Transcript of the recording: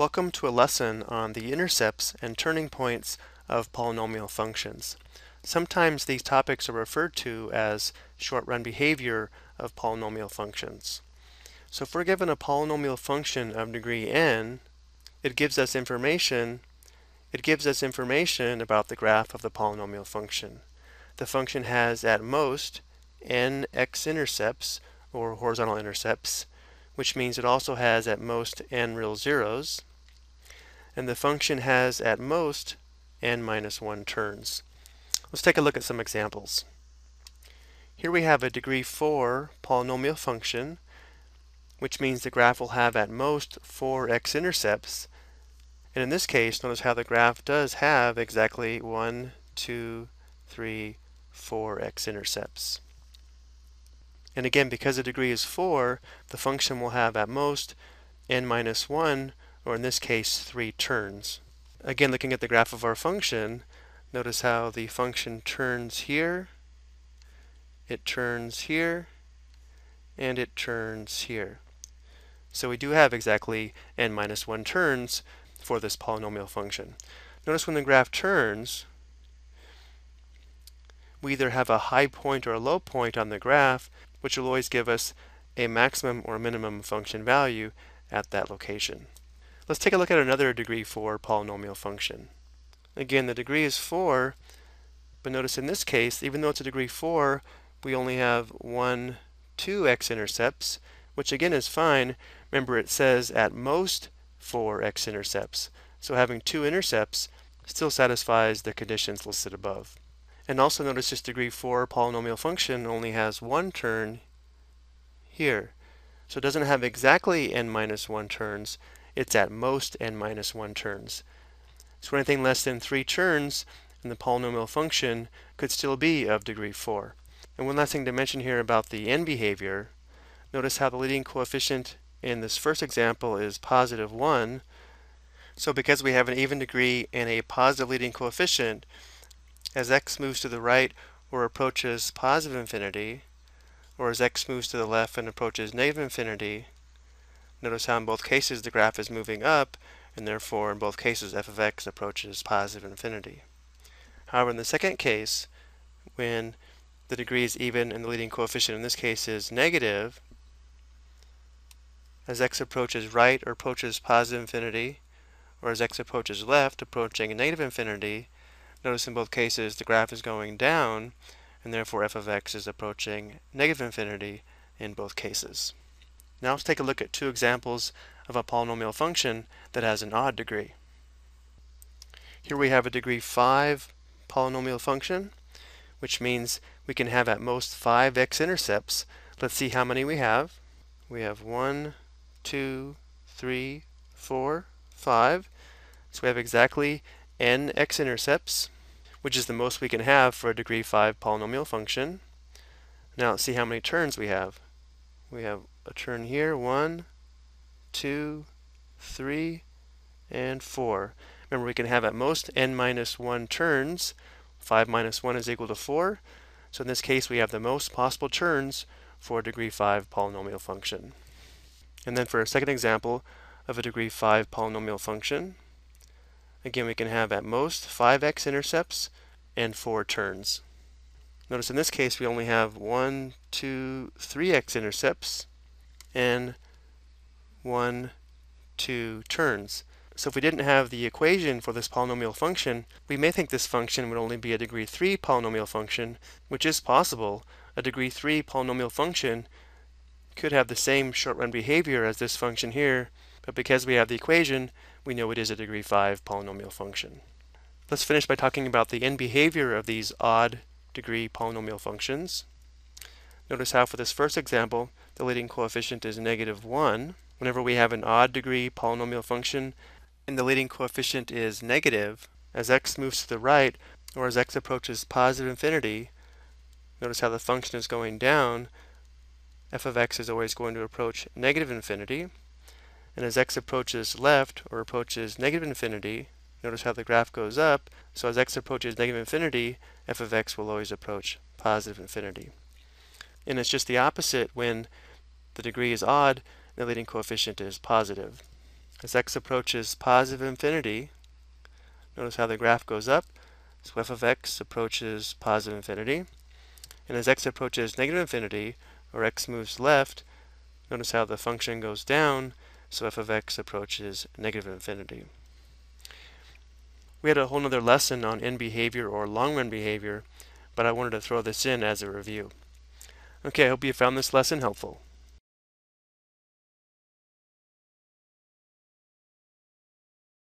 Welcome to a lesson on the intercepts and turning points of polynomial functions. Sometimes these topics are referred to as short-run behavior of polynomial functions. So if we're given a polynomial function of degree n, it gives us information it gives us information about the graph of the polynomial function. The function has at most n x-intercepts or horizontal intercepts which means it also has at most n real zeros. And the function has at most n minus 1 turns. Let's take a look at some examples. Here we have a degree 4 polynomial function, which means the graph will have at most 4 x-intercepts. And in this case, notice how the graph does have exactly 1, 2, 3, 4 x-intercepts. And again, because the degree is 4, the function will have at most n minus 1, or in this case, 3 turns. Again, looking at the graph of our function, notice how the function turns here, it turns here, and it turns here. So we do have exactly n minus 1 turns for this polynomial function. Notice when the graph turns, we either have a high point or a low point on the graph, which will always give us a maximum or minimum function value at that location. Let's take a look at another degree 4 polynomial function. Again, the degree is 4, but notice in this case, even though it's a degree 4, we only have 1, 2 x-intercepts, which again is fine. Remember, it says at most 4 x-intercepts. So having two intercepts still satisfies the conditions listed above. And also notice this degree 4 polynomial function only has one turn here. So it doesn't have exactly n minus 1 turns, it's at most n minus 1 turns. So anything less than 3 turns in the polynomial function could still be of degree 4. And one last thing to mention here about the end behavior, notice how the leading coefficient in this first example is positive 1. So because we have an even degree and a positive leading coefficient, as x moves to the right or approaches positive infinity, or as x moves to the left and approaches negative infinity, notice how in both cases the graph is moving up, and therefore in both cases f of x approaches positive infinity. However, in the second case, when the degree is even and the leading coefficient in this case is negative, as x approaches right or approaches positive infinity, or as x approaches left, approaching negative infinity, Notice in both cases the graph is going down, and therefore f of x is approaching negative infinity in both cases. Now let's take a look at two examples of a polynomial function that has an odd degree. Here we have a degree 5 polynomial function, which means we can have at most 5 x-intercepts. Let's see how many we have. We have 1, 2, 3, 4, 5. So we have exactly n x-intercepts, which is the most we can have for a degree 5 polynomial function. Now let's see how many turns we have. We have a turn here, one, two, three, and 4. Remember, we can have at most n minus 1 turns. 5 minus 1 is equal to 4. So in this case, we have the most possible turns for a degree 5 polynomial function. And then for a second example of a degree 5 polynomial function, Again, we can have at most 5 x-intercepts and 4 turns. Notice in this case we only have one, two, three x-intercepts and 1, 2 turns. So if we didn't have the equation for this polynomial function, we may think this function would only be a degree 3 polynomial function, which is possible. A degree 3 polynomial function could have the same short-run behavior as this function here, but because we have the equation, we know it is a degree 5 polynomial function. Let's finish by talking about the end behavior of these odd degree polynomial functions. Notice how for this first example, the leading coefficient is negative 1. Whenever we have an odd degree polynomial function and the leading coefficient is negative, as x moves to the right or as x approaches positive infinity, notice how the function is going down, f of x is always going to approach negative infinity. And as x approaches left or approaches negative infinity, notice how the graph goes up. So as x approaches negative infinity, f of x will always approach positive infinity. And it's just the opposite when the degree is odd the leading coefficient is positive. As x approaches positive infinity, notice how the graph goes up. So f of x approaches positive infinity. And as x approaches negative infinity, or x moves left, notice how the function goes down, so f of x approaches negative infinity. We had a whole other lesson on end behavior or long run behavior, but I wanted to throw this in as a review. Okay, I hope you found this lesson helpful.